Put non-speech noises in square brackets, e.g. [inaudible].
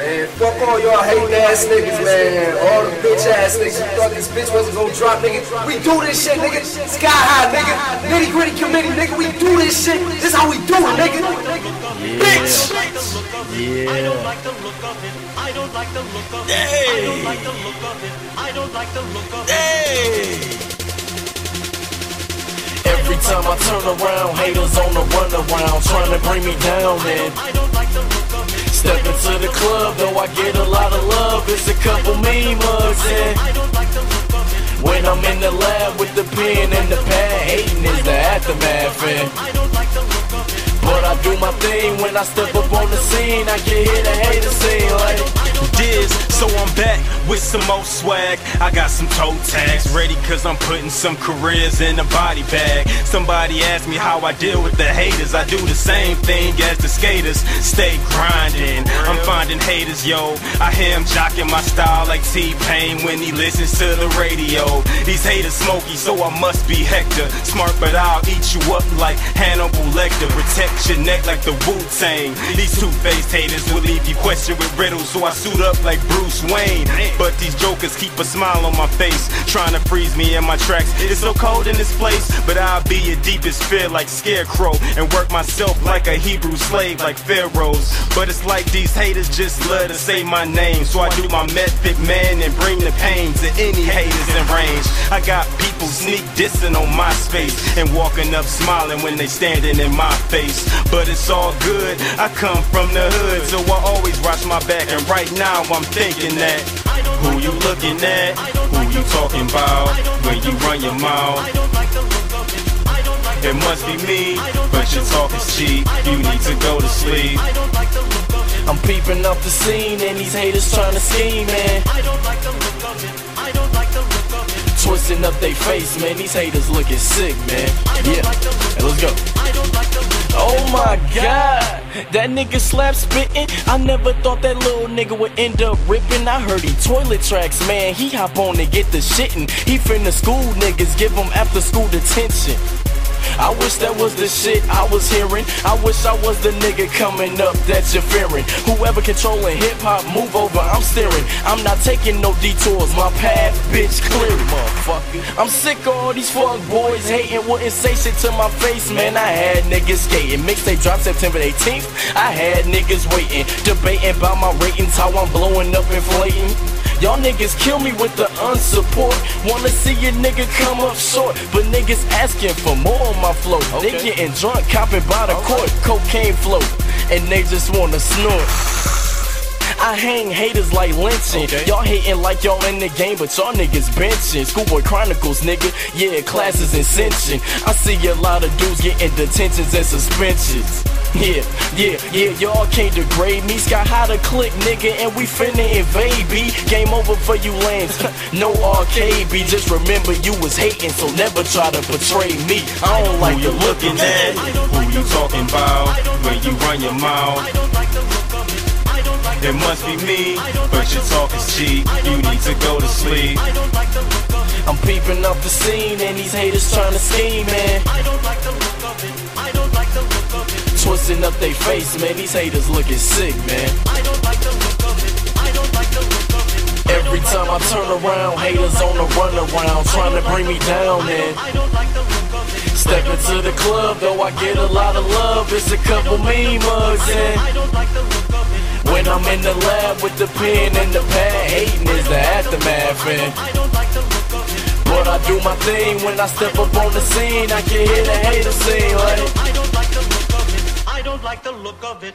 Man, fuck all y'all hating ass niggas, man. All the bitch ass niggas who thought this bitch wasn't gonna drop, nigga. We do this shit, nigga. Skigh High, nigga. Nitty gritty committee, nigga. We do this shit. This how we do it, nigga. Bitch. Yeah. I don't like the look of it. I don't like the look of it. Hey. I don't like the look of it. I don't like the look of it. Hey. Every time I turn around, haters on the run around, trying to bring me down. And I don't like the look of it. Step into the club, though I get a lot of love. It's a couple mean mugs, and when I'm in the lab with the pen and the pad, hating is the aftermath. And but I do my thing when I step up on the scene. I can hear the haters sing like. Dizz, so I'm back with some more swag. I got some toe tags ready cause I'm putting some careers in a body bag. Somebody asked me how I deal with the haters. I do the same thing as the skaters. Stay grinding. I'm finding haters, yo. I hear him jocking my style like T-Pain when he listens to the radio. These haters smoky, so I must be Hector. Smart, but I'll eat you up like Hannibal Lecter. Protect your neck like the Wu-Tang. These two-faced haters will leave you question with riddles, so I suit up like Bruce Wayne. But these jokers keep a smile on my face, trying to freeze me in my tracks. It's so cold in this place, but I'll be your deepest fear like Scarecrow and work myself like a Hebrew slave like Pharaohs. But it's like these haters just love to say my name, so I do my method, man, and bring the pain to any haters in range. I got people sneak dissing on my space and walking up smiling when they standing in my face. But it's all good, I come from the hood, so I always watch my back. And right now I'm thinking that who you looking at, who you talking about when you run your mouth. It. Must be me, but your talk is cheap. You need to go to sleep. I'm peeping up the scene and these haters trying to scheme, man. I don't like the look of it. I don't like the look of it. Twisting up their face, man. These haters looking sick, man. Yeah. Hey, let's go. Oh my god, that nigga slap spitting. I never thought that little nigga would end up ripping. I heard he toilet tracks, man. He hop on and get the shitting. He finna school niggas, give him after school detention. I wish that was the shit I was hearing. I wish I was the nigga coming up that you're fearing. Whoever controlling hip hop, move steering. I'm not taking no detours, my path, bitch, clear, motherfucker. I'm sick of all these fuck boys hating, wouldn't say shit to my face, man. I had niggas skating. Mixtape drop September 18th. I had niggas waiting, debating about my ratings, how I'm blowing up, inflating. Y'all niggas kill me with the unsupport. Wanna see a nigga come up short, but niggas asking for more on my flow. They getting drunk, copping by the court, cocaine float, and they just wanna snort. I hang haters like lynching. Y'all hating like y'all in the game, but y'all niggas benching. Skool Boi Chronikles, nigga. Yeah, classes ascension. I see a lot of dudes getting detentions and suspensions. Yeah, yeah, yeah, y'all can't degrade me. Skigh High to click, nigga, and we finna invade, B. Game over for you lanes. [laughs] no arcade, B. Just remember you was hating, so never try to betray me. I don't like Who you the look looking at? Who you talking about when you run your mouth? It must be me, but your talk is cheap. You need to go to sleep. I'm peeping up the scene, and these haters trying to scheme, man. I don't like the look of it. I don't like the look of it. Twisting up they face, man. These haters looking sick, man. I don't like the look of it. I don't like the look of it. Every time I turn around, haters on the run around, trying to bring me down, man. I don't like the look of it. Step into the club, though I get a lot of love. It's a couple mean mugs, and I don't like the in the lab with the pen and the pad, hating is the aftermath, and but I do my thing when I step up on the scene. I can hear the haters sing like. I don't like the look of it. I don't like the look of it.